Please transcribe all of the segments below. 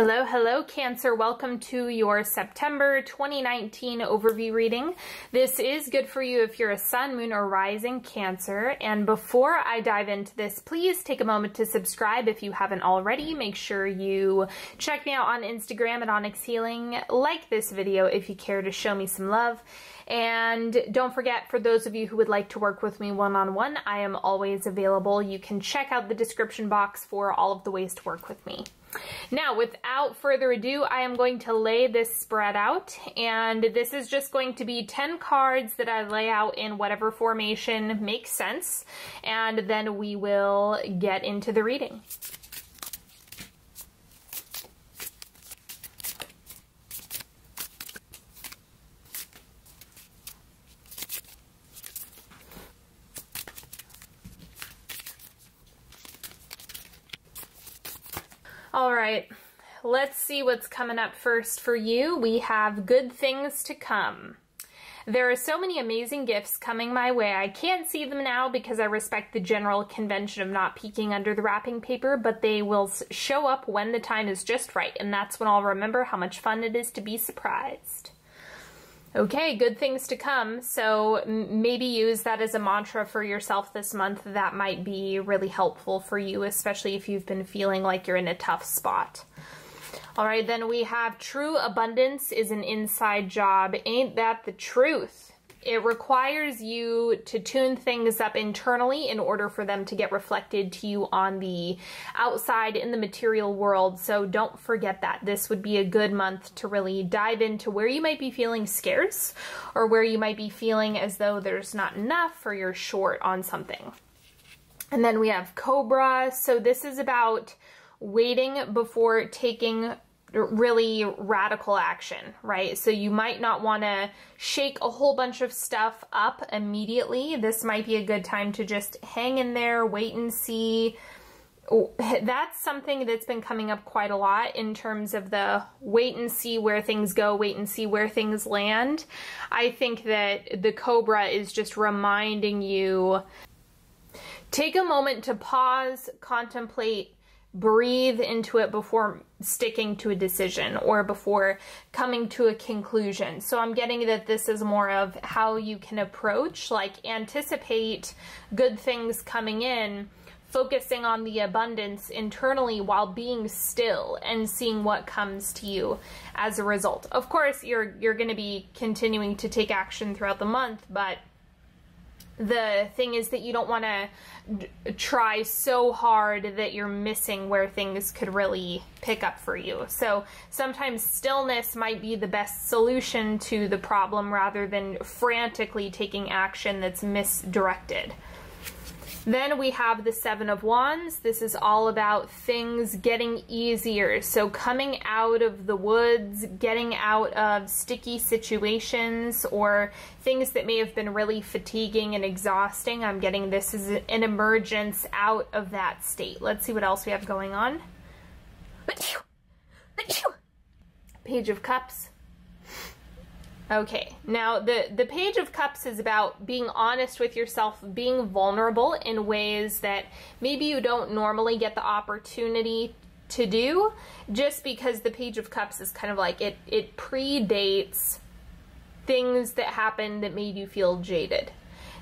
Hello, hello, Cancer. Welcome to your September 2019 overview reading. This is good for you if you're a sun, moon, or rising Cancer. And before I dive into this, please take a moment to subscribe if you haven't already. Make sure you check me out on Instagram at Onyx Healing. Like this video if you care to show me some love. And don't forget, for those of you who would like to work with me one-on-one, -on -one, I am always available. You can check out the description box for all of the ways to work with me. Now, without further ado, I am going to lay this spread out, and this is just going to be 10 cards that I lay out in whatever formation makes sense, and then we will get into the reading. All right, let's see what's coming up first for you. We have good things to come. There are so many amazing gifts coming my way. I can't see them now because I respect the general convention of not peeking under the wrapping paper, but they will show up when the time is just right, and that's when I'll remember how much fun it is to be surprised. Okay, good things to come. So maybe use that as a mantra for yourself this month. That might be really helpful for you, especially if you've been feeling like you're in a tough spot. All right, then we have true abundance is an inside job. Ain't that the truth? It requires you to tune things up internally in order for them to get reflected to you on the outside in the material world. So don't forget that. This would be a good month to really dive into where you might be feeling scarce or where you might be feeling as though there's not enough or you're short on something. And then we have Cobra. So this is about waiting before taking really radical action, right? So you might not want to shake a whole bunch of stuff up immediately. This might be a good time to just hang in there, wait and see. Oh, that's something that's been coming up quite a lot in terms of the wait and see where things go, wait and see where things land. I think that the Cobra is just reminding you take a moment to pause, contemplate, breathe into it before sticking to a decision or before coming to a conclusion. So I'm getting that this is more of how you can approach, like anticipate good things coming in, focusing on the abundance internally while being still and seeing what comes to you as a result. Of course, you're you're going to be continuing to take action throughout the month, but the thing is that you don't want to try so hard that you're missing where things could really pick up for you. So sometimes stillness might be the best solution to the problem rather than frantically taking action that's misdirected. Then we have the Seven of Wands. This is all about things getting easier. So coming out of the woods, getting out of sticky situations or things that may have been really fatiguing and exhausting. I'm getting this as an emergence out of that state. Let's see what else we have going on. Page of Cups. Okay, now the, the Page of Cups is about being honest with yourself, being vulnerable in ways that maybe you don't normally get the opportunity to do, just because the Page of Cups is kind of like it, it predates things that happened that made you feel jaded.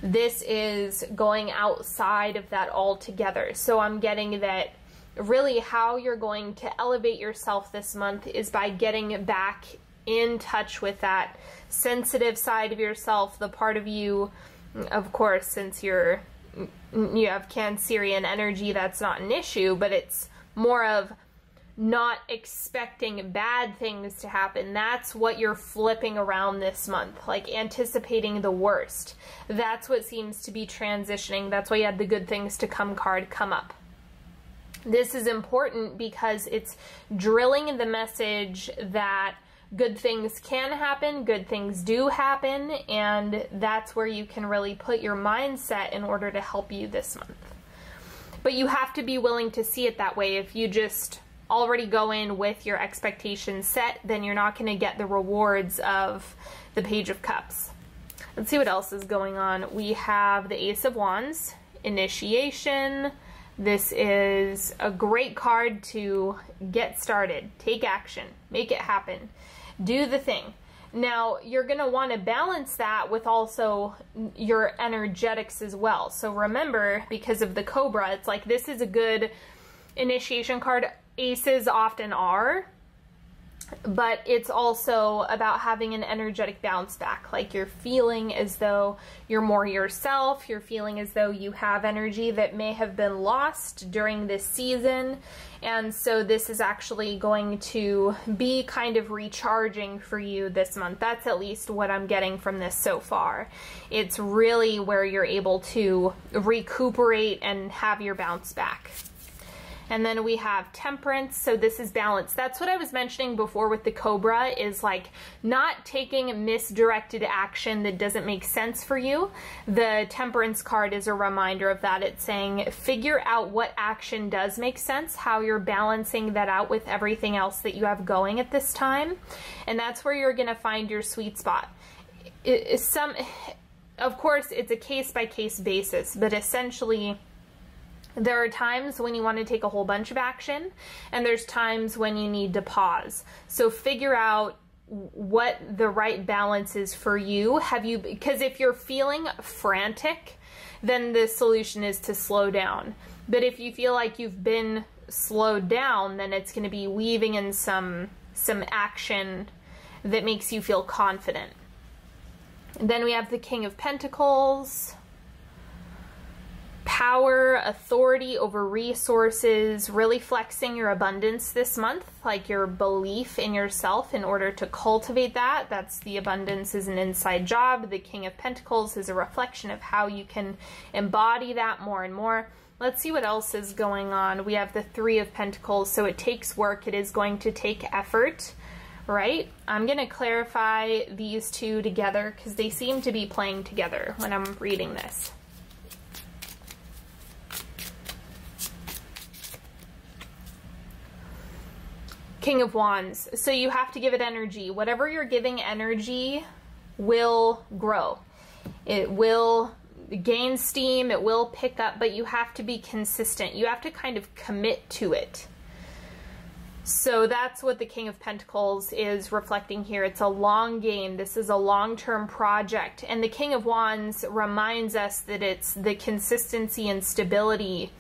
This is going outside of that altogether. So I'm getting that really how you're going to elevate yourself this month is by getting back in touch with that sensitive side of yourself, the part of you, of course, since you're you have Cancerian energy, that's not an issue, but it's more of not expecting bad things to happen. That's what you're flipping around this month, like anticipating the worst. That's what seems to be transitioning. That's why you had the good things to come card come up. This is important because it's drilling the message that good things can happen, good things do happen, and that's where you can really put your mindset in order to help you this month. But you have to be willing to see it that way. If you just already go in with your expectations set, then you're not going to get the rewards of the Page of Cups. Let's see what else is going on. We have the Ace of Wands, Initiation, This is a great card to get started, take action, make it happen, do the thing. Now, you're going to want to balance that with also your energetics as well. So remember, because of the Cobra, it's like this is a good initiation card. Aces often are, but it's also about having an energetic bounce back. Like you're feeling as though you're more yourself, you're feeling as though you have energy that may have been lost during this season. And so this is actually going to be kind of recharging for you this month. That's at least what I'm getting from this so far. It's really where you're able to recuperate and have your bounce back. And then we have temperance. So this is balance. That's what I was mentioning before with the cobra is like not taking misdirected action that doesn't make sense for you. The temperance card is a reminder of that. It's saying figure out what action does make sense, how you're balancing that out with everything else that you have going at this time. And that's where you're going to find your sweet spot. It, some, of course, it's a case by case basis, but essentially there are times when you want to take a whole bunch of action, and there's times when you need to pause. So figure out what the right balance is for you. Have you, because if you're feeling frantic, then the solution is to slow down. But if you feel like you've been slowed down, then it's going to be weaving in some some action that makes you feel confident. And then we have the King of Pentacles power, authority over resources, really flexing your abundance this month, like your belief in yourself in order to cultivate that. That's the abundance is an inside job. The King of Pentacles is a reflection of how you can embody that more and more. Let's see what else is going on. We have the Three of Pentacles, so it takes work. It is going to take effort, right? I'm going to clarify these two together because they seem to be playing together when I'm reading this. King of Wands. So you have to give it energy. Whatever you're giving energy will grow. It will gain steam, it will pick up, but you have to be consistent. You have to kind of commit to it. So that's what the King of Pentacles is reflecting here. It's a long game. This is a long-term project. And the King of Wands reminds us that it's the consistency and stability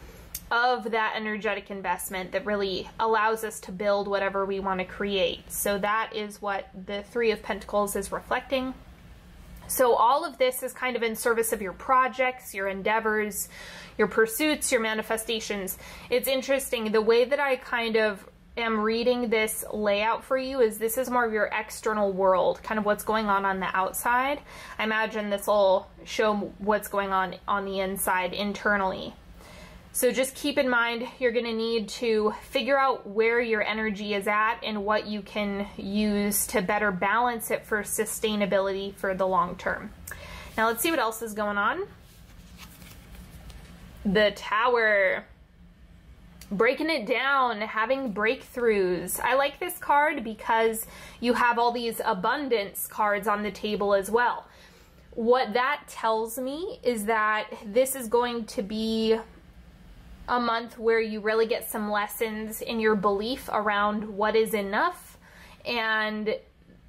of that energetic investment that really allows us to build whatever we want to create. So that is what the Three of Pentacles is reflecting. So all of this is kind of in service of your projects, your endeavors, your pursuits, your manifestations. It's interesting, the way that I kind of am reading this layout for you is this is more of your external world, kind of what's going on on the outside. I imagine this will show what's going on on the inside internally. So just keep in mind you're going to need to figure out where your energy is at and what you can use to better balance it for sustainability for the long term. Now let's see what else is going on. The Tower. Breaking it down, having breakthroughs. I like this card because you have all these abundance cards on the table as well. What that tells me is that this is going to be a month where you really get some lessons in your belief around what is enough. And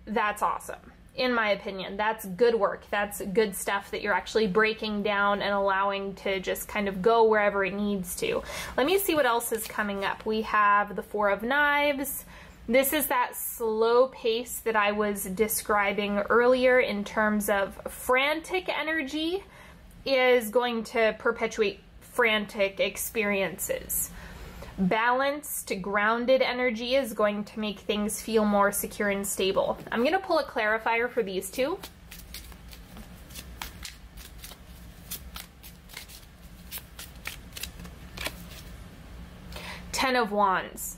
that's awesome. In my opinion, that's good work. That's good stuff that you're actually breaking down and allowing to just kind of go wherever it needs to. Let me see what else is coming up. We have the Four of Knives. This is that slow pace that I was describing earlier in terms of frantic energy is going to perpetuate frantic experiences. Balanced, grounded energy is going to make things feel more secure and stable. I'm going to pull a clarifier for these two. Ten of Wands.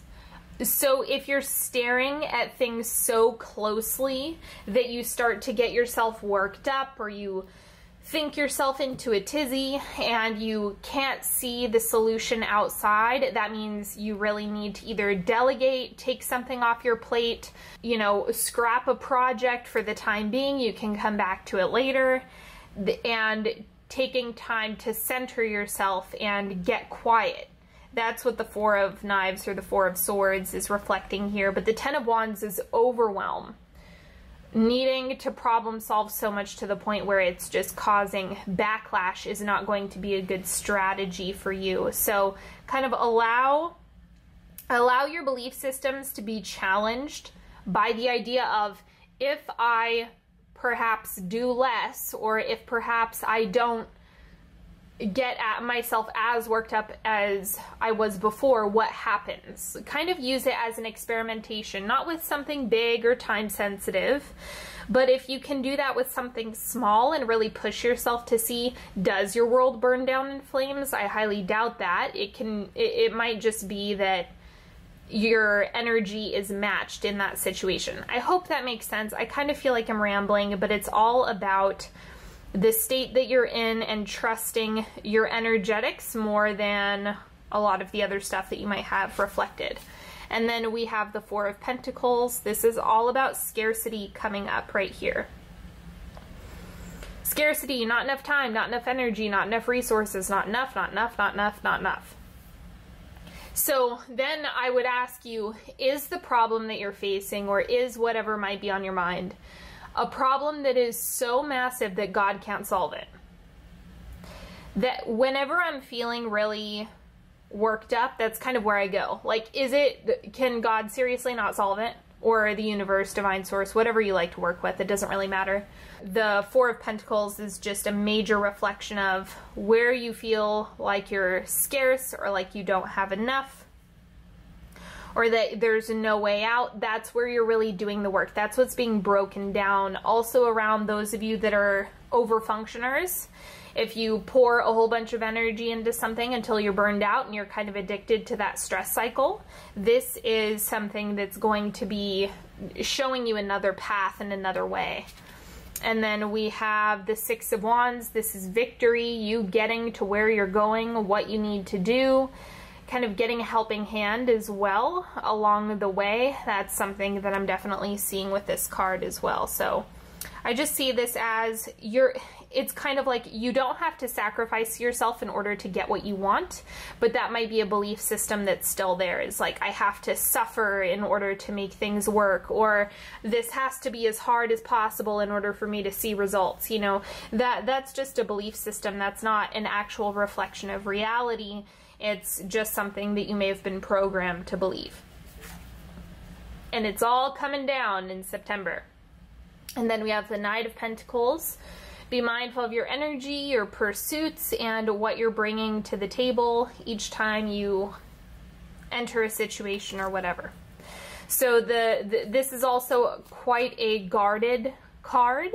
So if you're staring at things so closely that you start to get yourself worked up or you think yourself into a tizzy and you can't see the solution outside, that means you really need to either delegate, take something off your plate, you know, scrap a project for the time being. You can come back to it later. And taking time to center yourself and get quiet that's what the Four of Knives or the Four of Swords is reflecting here. But the Ten of Wands is overwhelm. Needing to problem solve so much to the point where it's just causing backlash is not going to be a good strategy for you. So kind of allow allow your belief systems to be challenged by the idea of if I perhaps do less or if perhaps I don't get at myself as worked up as I was before, what happens? Kind of use it as an experimentation, not with something big or time sensitive, but if you can do that with something small and really push yourself to see, does your world burn down in flames? I highly doubt that. It can, it, it might just be that your energy is matched in that situation. I hope that makes sense. I kind of feel like I'm rambling, but it's all about the state that you're in and trusting your energetics more than a lot of the other stuff that you might have reflected. And then we have the Four of Pentacles. This is all about scarcity coming up right here. Scarcity, not enough time, not enough energy, not enough resources, not enough, not enough, not enough, not enough. So then I would ask you, is the problem that you're facing or is whatever might be on your mind a problem that is so massive that God can't solve it. That whenever I'm feeling really worked up, that's kind of where I go. Like, is it, can God seriously not solve it? Or the universe, divine source, whatever you like to work with, it doesn't really matter. The Four of Pentacles is just a major reflection of where you feel like you're scarce or like you don't have enough or that there's no way out, that's where you're really doing the work. That's what's being broken down. Also around those of you that are over functioners, if you pour a whole bunch of energy into something until you're burned out and you're kind of addicted to that stress cycle, this is something that's going to be showing you another path and another way. And then we have the Six of Wands. This is victory, you getting to where you're going, what you need to do kind of getting a helping hand as well along the way. That's something that I'm definitely seeing with this card as well. So I just see this as you're it's kind of like you don't have to sacrifice yourself in order to get what you want, but that might be a belief system that's still there. Is like I have to suffer in order to make things work or this has to be as hard as possible in order for me to see results. You know, that that's just a belief system. That's not an actual reflection of reality. It's just something that you may have been programmed to believe. And it's all coming down in September. And then we have the Knight of Pentacles. Be mindful of your energy, your pursuits, and what you're bringing to the table each time you enter a situation or whatever. So the, the this is also quite a guarded card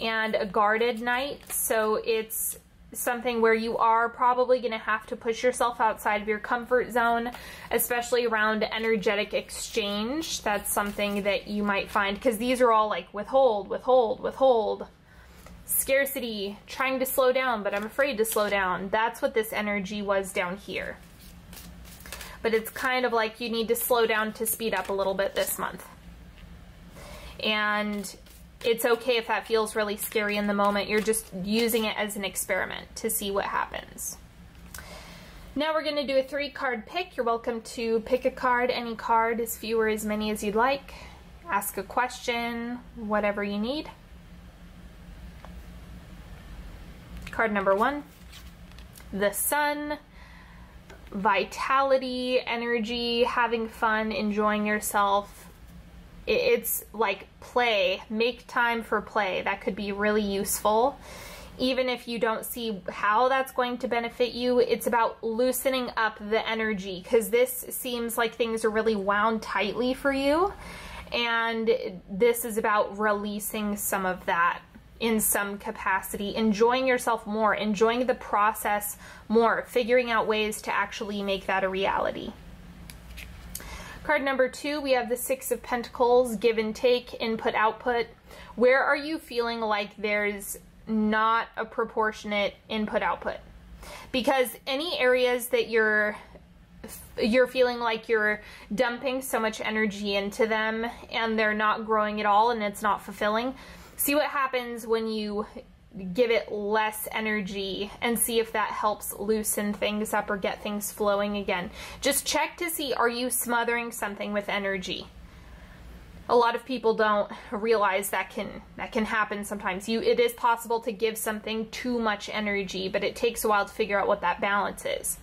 and a guarded knight. So it's something where you are probably going to have to push yourself outside of your comfort zone, especially around energetic exchange. That's something that you might find because these are all like withhold, withhold, withhold, scarcity, trying to slow down, but I'm afraid to slow down. That's what this energy was down here. But it's kind of like you need to slow down to speed up a little bit this month. And it's okay if that feels really scary in the moment. You're just using it as an experiment to see what happens. Now we're going to do a three card pick. You're welcome to pick a card, any card, as few or as many as you'd like. Ask a question, whatever you need. Card number one, the sun, vitality, energy, having fun, enjoying yourself, it's like play, make time for play. That could be really useful. Even if you don't see how that's going to benefit you, it's about loosening up the energy because this seems like things are really wound tightly for you. And this is about releasing some of that in some capacity, enjoying yourself more, enjoying the process more, figuring out ways to actually make that a reality. Card number two, we have the Six of Pentacles, give and take, input, output. Where are you feeling like there's not a proportionate input, output? Because any areas that you're you're feeling like you're dumping so much energy into them and they're not growing at all and it's not fulfilling. See what happens when you give it less energy and see if that helps loosen things up or get things flowing again. Just check to see are you smothering something with energy? A lot of people don't realize that can that can happen sometimes. You it is possible to give something too much energy, but it takes a while to figure out what that balance is.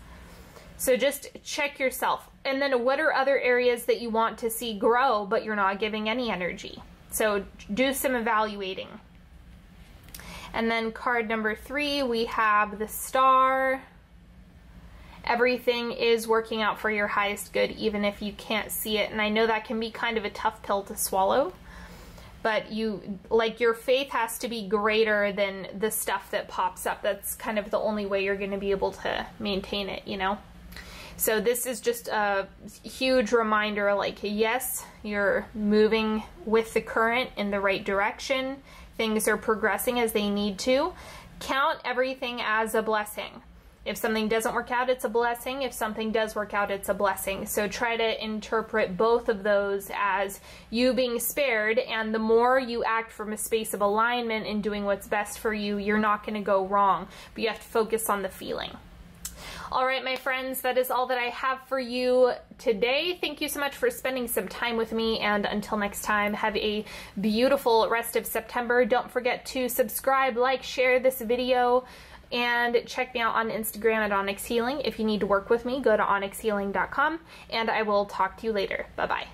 So just check yourself. And then what are other areas that you want to see grow but you're not giving any energy? So do some evaluating. And then card number three, we have the star. Everything is working out for your highest good, even if you can't see it. And I know that can be kind of a tough pill to swallow. But you, like, your faith has to be greater than the stuff that pops up. That's kind of the only way you're going to be able to maintain it, you know? So this is just a huge reminder like, yes, you're moving with the current in the right direction. Things are progressing as they need to. Count everything as a blessing. If something doesn't work out, it's a blessing. If something does work out, it's a blessing. So try to interpret both of those as you being spared, and the more you act from a space of alignment and doing what's best for you, you're not going to go wrong. But you have to focus on the feeling. All right, my friends, that is all that I have for you today. Thank you so much for spending some time with me. And until next time, have a beautiful rest of September. Don't forget to subscribe, like, share this video, and check me out on Instagram at Onyx Healing. If you need to work with me, go to onyxhealing.com, and I will talk to you later. Bye bye.